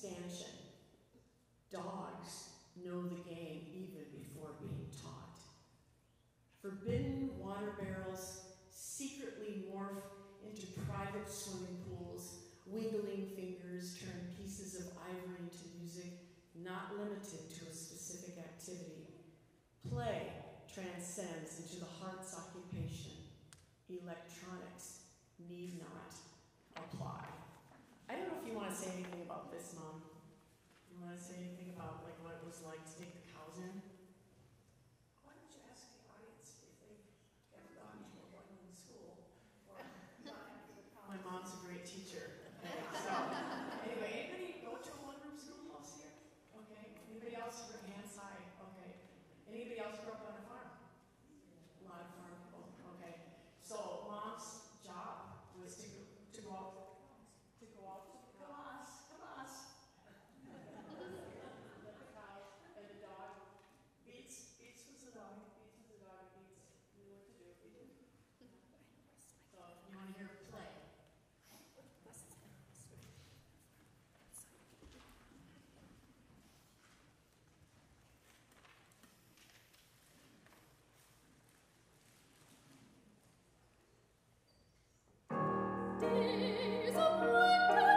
stanchion. Dogs know the game even before being taught. Forbidden water barrels secretly morph into private swimming pools. Wiggling fingers turn pieces of ivory into music, not limited to a specific activity. Play transcends into the heart's occupation. Electronics need not apply. I don't know if you want to say anything about this, Mom. You want to say anything about like what it was like to take the cows in? Why don't you ask the audience if they've ever gone to a one-room school or not after the My college? mom's a great teacher. Okay, so anyway, anybody go to a one-room schoolhouse here? Okay. Anybody else for hand side? Okay. Anybody else grew up on a farm? A lot of farm people. Okay. So mom's job was to go, to go out to go out Come on, come on. let the cow and the dog. Beats Beats was the dog. Beats was the dog. Beats knew what to do. Hear play? Days of winter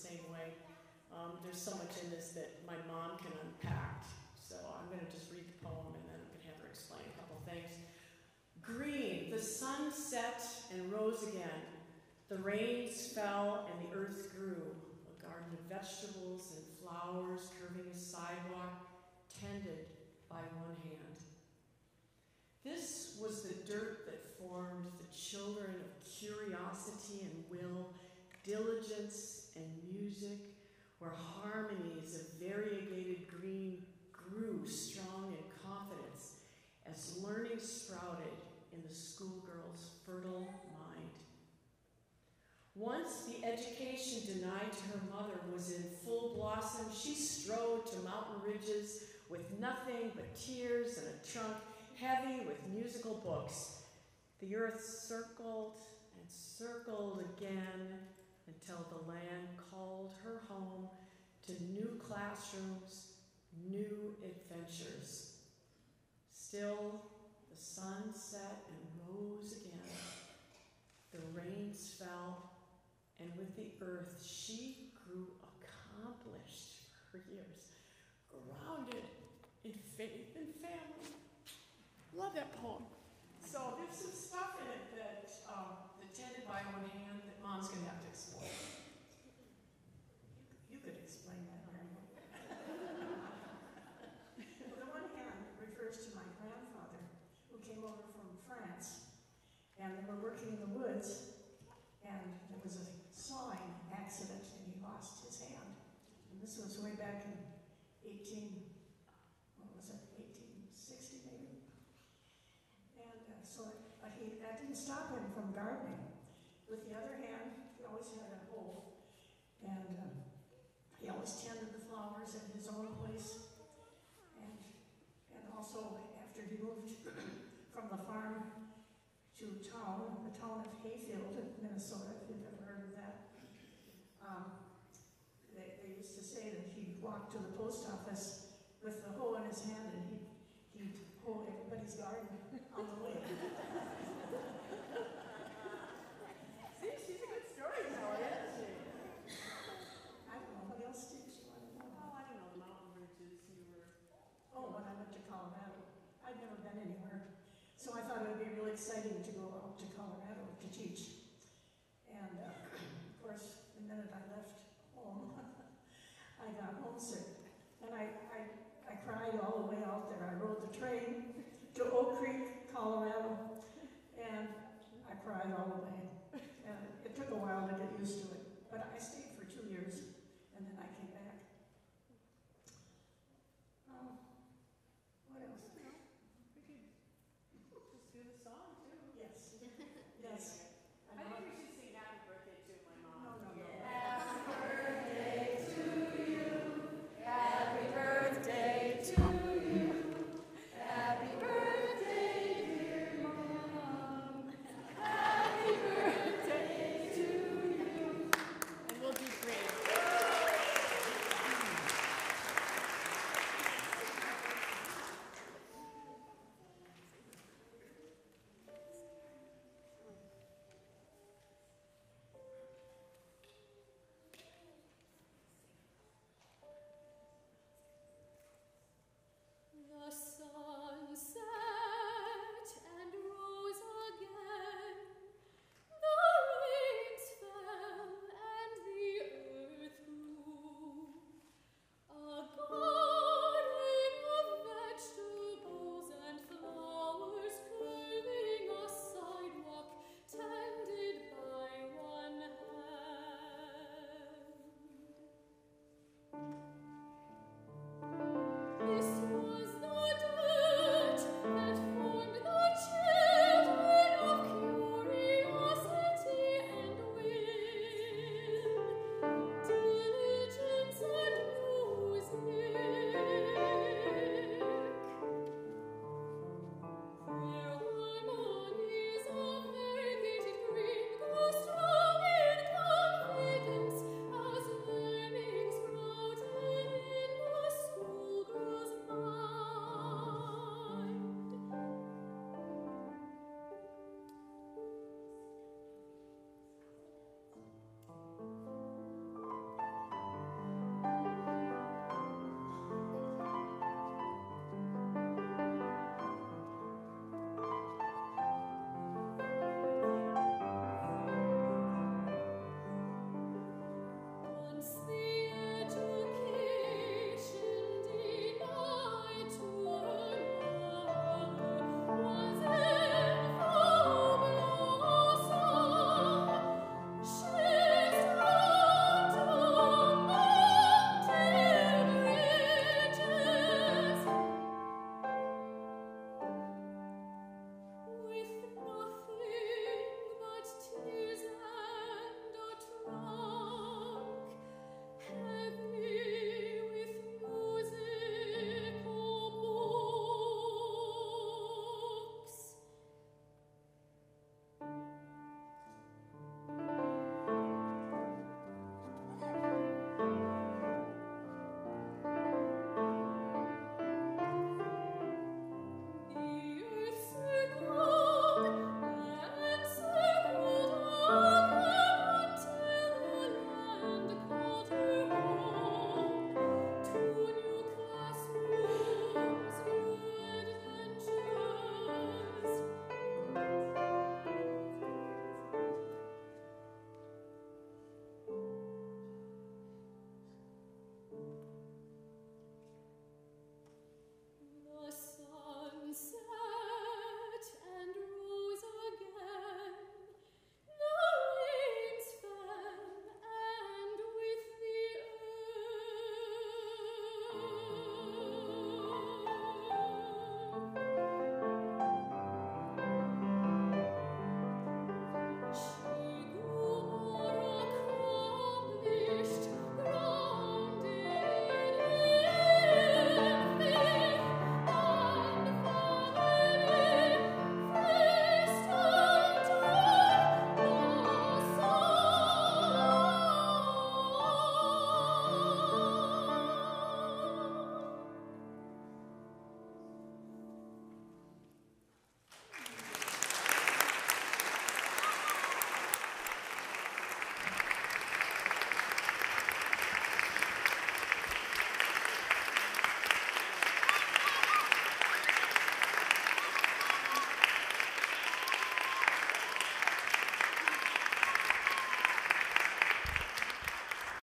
same way. Um, there's so much in this that my mom can unpack, so I'm going to just read the poem and then I'm going to have her explain a couple things. Green, the sun set and rose again. The rains fell and the earth grew. A garden of vegetables and flowers curving a sidewalk, tended by one hand. This was the dirt that formed the children of curiosity and will, diligence and music, where harmonies of variegated green grew strong in confidence as learning sprouted in the schoolgirl's fertile mind. Once the education denied to her mother was in full blossom, she strode to mountain ridges with nothing but tears and a trunk heavy with musical books. The earth circled and circled again until the land called her home to new classrooms, new adventures. Still, the sun set and rose again. The rains fell, and with the earth she grew accomplished for years, grounded in faith and family. Love that poem. So there's some stuff in it that um, that one hand that mom's gonna have to explain. You could explain that, Mary. Well, the one hand refers to my grandfather, who came over from France, and they were working in the woods, and there was a sawing accident, and he lost his hand. And this was way back in eighteen, what was it, eighteen sixty maybe? And uh, so, but he, that didn't stop him from gardening. With the other hand, he always had a hoe, and uh, he always tended the flowers at his own place. And, and also, after he moved from the farm to town, the town of Hayfield, Minnesota, if you've ever heard of that, um, they, they used to say that he'd walk to the post office with the hoe in his hand and he'd, he'd hoe everybody's garden on the way. See, she's a good storyteller, isn't she? I don't know, what else did you want to know? Oh, I don't know, the mountain bridges you were. Oh, when I went to Colorado, I'd never been anywhere. So I thought it would be really exciting to go out to Colorado to teach. And uh, of course, the minute I left home, I got homesick. And I, I, I cried all the way out there. I rode the train to Oak Creek, Colorado, and I cried all the way. And it took a while to get used to it. But I stayed.